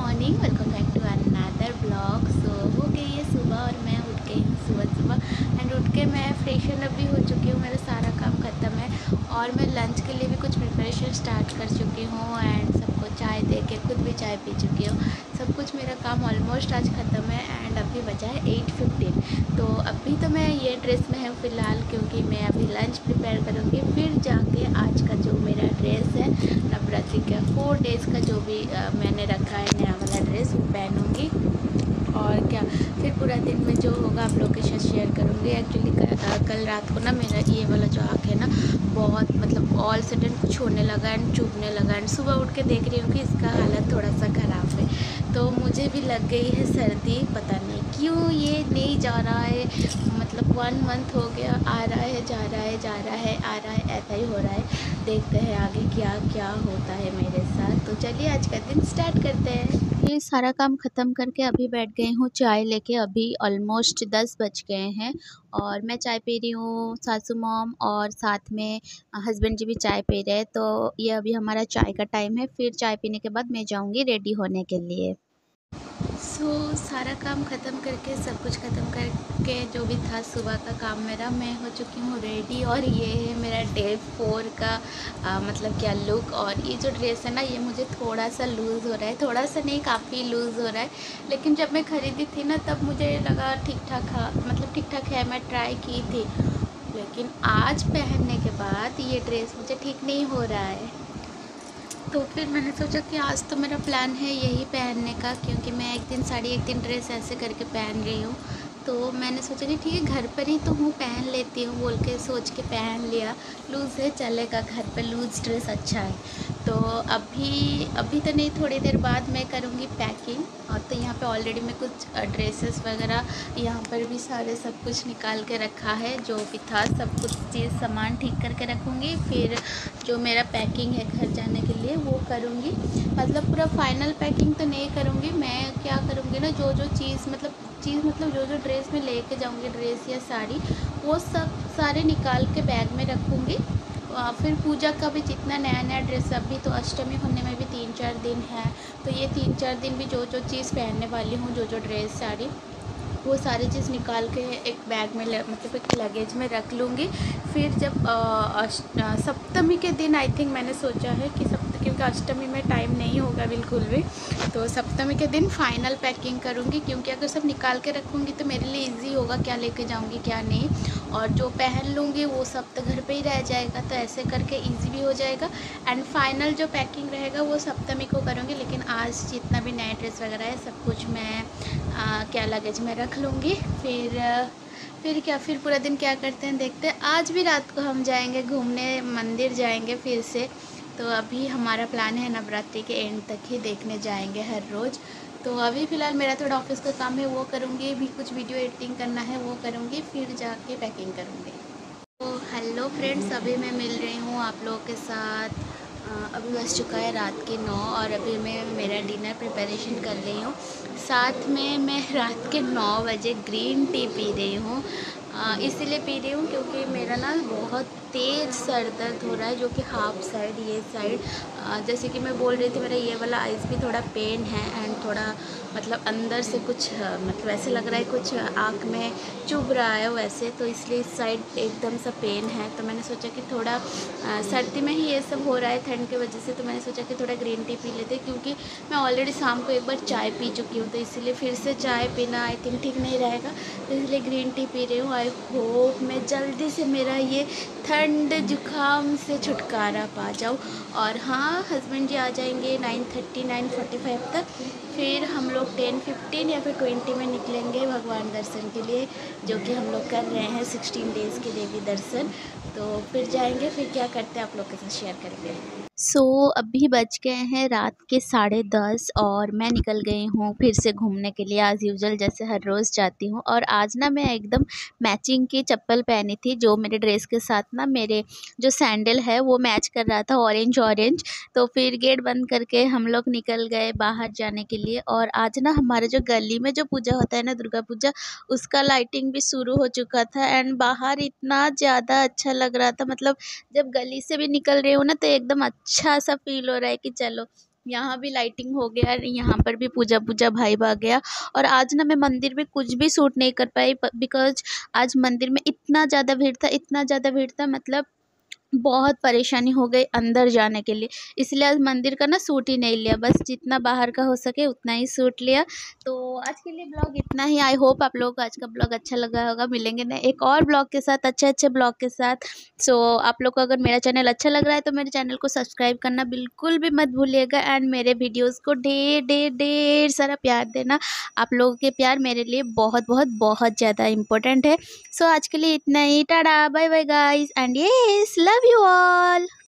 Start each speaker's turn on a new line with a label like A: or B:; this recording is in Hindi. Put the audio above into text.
A: Morning welcome back to another blog so हो गई है सुबह और मैं उठ गई हूँ सुबह सुबह. एंड उठ के मैं फ्रेशन अप भी हो चुकी हूँ. मेरा सारा काम ख़त्म है. और मैं लंच के लिए भी कुछ प्रिपरेशन स्टार्ट कर चुकी हूँ एंड सबको चाय दे के, खुद भी चाय पी चुकी हूँ. सब कुछ मेरा काम ऑलमोस्ट आज ख़त्म है एंड अभी बजा है एट फिफ्टीन अभी तो मैं ये ड्रेस में हूँ फ़िलहाल क्योंकि मैं अभी लंच प्रिपेयर करूँगी। फिर जाके आज का जो मेरा ड्रेस है, नवरात्रि का फोर डेज़ का जो भी मैंने रखा है नया वाला ड्रेस वो पहनूँगी और क्या फिर पूरा दिन में जो होगा आप लोग के साथ शेयर करूँगी। एक्चुअली कल रात को ना मेरा ये वाला जो आँख है ना, बहुत मतलब ऑल सडन कुछ होने लगा एंड चुभने लगा एंड सुबह उठ के देख रही हूँ कि इसका हालत थोड़ा सा ख़राब है। तो मुझे भी लग गई है सर्दी, पता नहीं क्यों ये नहीं जा रहा है। मतलब वन मंथ हो गया, आ रहा है, जा रहा है, जा रहा है, आ रहा है, ऐसा ही हो रहा है। देखते हैं आगे क्या क्या होता है मेरे साथ। तो चलिए आज का दिन स्टार्ट करते हैं। ये सारा काम ख़त्म करके अभी बैठ गई हूँ, चाय लेके अभी ऑलमोस्ट दस बज गए हैं और मैं चाय पी रही हूँ, सासू मोम और साथ में हस्बैंड जी भी चाय पी रहे हैं। तो ये अभी हमारा चाय का टाइम है, फिर चाय पीने के बाद मैं जाऊँगी रेडी होने के लिए। सो so, सारा काम ख़त्म करके सब कुछ ख़त्म करके जो भी था सुबह का काम मेरा मैं हो चुकी हूँ रेडी और ये है मेरा डे फोर का आ, मतलब क्या लुक और ये जो ड्रेस है ना ये मुझे थोड़ा सा लूज़ हो रहा है। थोड़ा सा नहीं काफ़ी लूज़ हो रहा है। लेकिन जब मैं ख़रीदी थी ना तब मुझे लगा ठीक ठाक मतलब ठीक ठाक है मैं ट्राई की थी। लेकिन आज पहनने के बाद ये ड्रेस मुझे ठीक नहीं हो रहा है। तो फिर मैंने सोचा कि आज तो मेरा प्लान है यही पहनने का, क्योंकि मैं एक दिन साड़ी, एक दिन ड्रेस ऐसे करके पहन रही हूँ। तो मैंने सोचा कि ठीक है, घर पर ही तो हूँ, पहन लेती हूँ, बोल के सोच के पहन लिया। लूज़ है, चलेगा घर पर लूज़ ड्रेस अच्छा है। तो अभी अभी तो नहीं, थोड़ी देर बाद मैं करूँगी पैकिंग और तो यहाँ पे ऑलरेडी मैं कुछ ड्रेसेस वगैरह यहाँ पर भी सारे सब कुछ निकाल के रखा है, जो भी था, सब कुछ चीज़, सामान ठीक करके रखूँगी। फिर जो मेरा पैकिंग है घर जाने के लिए, वो करूँगी। मतलब पूरा फाइनल पैकिंग तो नहीं करूँगी। मैं क्या करूँगी ना, जो जो चीज़ मतलब चीज़ मतलब जो जो ड्रेस में लेके जाऊँगी ड्रेस या साड़ी, वो सब सारे निकाल के बैग में रखूँगी। फिर पूजा का भी जितना नया नया ड्रेस अभी तो अष्टमी होने में भी तीन चार दिन है। तो ये तीन चार दिन भी जो जो चीज़ पहनने वाली हूँ जो जो ड्रेस साड़ी वो सारी चीज़ निकाल के एक बैग में मतलब एक लगेज में रख लूँगी। फिर जब सप्तमी के दिन आई थिंक मैंने सोचा है कि सप्त क्योंकि अष्टमी में टाइम नहीं होगा बिल्कुल भी तो सप्तमी के दिन फाइनल पैकिंग करूँगी क्योंकि अगर सब निकाल के रखूँगी तो मेरे लिए ईजी होगा क्या लेके जाऊँगी क्या नहीं। और जो पहन लूँगी वो सब तो घर पे ही रह जाएगा तो ऐसे करके इजी भी हो जाएगा। एंड फाइनल जो पैकिंग रहेगा वो सप्तमी को करूँगी लेकिन आज जितना भी नया ड्रेस वगैरह है सब कुछ मैं आ, क्या लगेज में रख लूँगी। फिर फिर क्या फिर पूरा दिन क्या करते हैं देखते हैं। आज भी रात को हम जाएँगे घूमने मंदिर जाएँगे फिर से। तो अभी हमारा प्लान है नवरात्रि के एंड तक ही देखने जाएँगे हर रोज़। तो अभी फ़िलहाल मेरा थोड़ा ऑफ़िस का काम है, वो करूँगी भी कुछ वीडियो एडिटिंग करना है, वो करूँगी, फिर जाके पैकिंग करूँगी। तो हेलो फ्रेंड्स अभी मैं मिल रही हूँ आप लोगों के साथ। अभी बस चुका है रात के नौ और अभी मैं मेरा डिनर प्रिपरेशन कर रही हूँ। साथ में मैं रात के नौ बजे ग्रीन टी पी रही हूँ। इसीलिए पी रही हूँ क्योंकि मेरा ना बहुत तेज़ सर दर्द हो रहा है, जो कि हाफ़ साइड ये साइड जैसे कि मैं बोल रही थी, मेरा ये वाला आइज़ भी थोड़ा पेन है एंड थोड़ा मतलब अंदर से कुछ मतलब ऐसे लग रहा है कुछ आँख में चुभ रहा है वैसे तो इसलिए इस साइड एकदम सा पेन है। तो मैंने सोचा कि थोड़ा सर्दी में ही ये सब हो रहा है, ठंड की वजह से तो मैंने सोचा कि थोड़ा ग्रीन टी पी लेते क्योंकि मैं ऑलरेडी शाम को एक बार चाय पी चुकी हूँ तो इसीलिए फिर से चाय पीना आई थिंक ठीक नहीं रहेगा। तो इसलिए ग्रीन टी पी रही हूँ। आई होप मैं जल्दी से मेरा ये ठंड जुकाम से छुटकारा पा जाऊँ और हाँ हस्बैंड जी आ जाएँगे nine thirty nine forty five तक। फिर हम लोग टेन फिफ्टीन या फिर ट्वेंटी में निकलेंगे भगवान दर्शन के लिए जो कि हम लोग कर रहे हैं सिक्सटीन डेज़ के देवी दर्शन। तो फिर जाएँगे फिर क्या करते हैं आप लोग के साथ शेयर करेंगे सो so, अभी बज गए हैं रात के साढ़े दस और मैं निकल गई हूँ फिर से घूमने के लिए आज यूजल जैसे हर रोज़ जाती हूँ। और आज ना मैं एकदम मैचिंग की चप्पल पहनी थी जो मेरे ड्रेस के साथ ना मेरे जो सैंडल है वो मैच कर रहा था ऑरेंज ऑरेंज। तो फिर गेट बंद करके हम लोग निकल गए बाहर जाने के लिए। और आज ना हमारे जो गली में जो पूजा होता है ना दुर्गा पूजा, उसका लाइटिंग भी शुरू हो चुका था एंड बाहर इतना ज़्यादा अच्छा लग रहा था। मतलब जब गली से भी निकल रहे हो ना तो एकदम अच्छा सा फील हो रहा है कि चलो यहाँ भी लाइटिंग हो गया, यहाँ पर भी पूजा पूजा भाई आ गया। और आज ना मैं मंदिर में कुछ भी सूट नहीं कर पाई बिकॉज़ आज मंदिर में इतना ज़्यादा भीड़ था, इतना ज़्यादा भीड़ था मतलब बहुत परेशानी हो गई अंदर जाने के लिए। इसलिए आज मंदिर का ना सूट ही नहीं लिया। बस जितना बाहर का हो सके उतना ही सूट लिया। तो आज के लिए ब्लॉग इतना ही। आई होप आप लोगों को आज का ब्लॉग अच्छा लगा होगा। मिलेंगे ना एक और ब्लॉग के साथ अच्छे अच्छे ब्लॉग के साथ। सो आप लोग को अगर मेरा चैनल अच्छा लग रहा है तो मेरे चैनल को सब्सक्राइब करना बिल्कुल भी मत भूलिएगा। एंड मेरे वीडियोज़ को ढेर ढेर ढेर सारा प्यार देना। आप लोगों के प्यार मेरे लिए बहुत बहुत बहुत ज़्यादा इंपॉर्टेंट है। सो आज के लिए इतना ही। Tata bye bye guys and yes love love you all.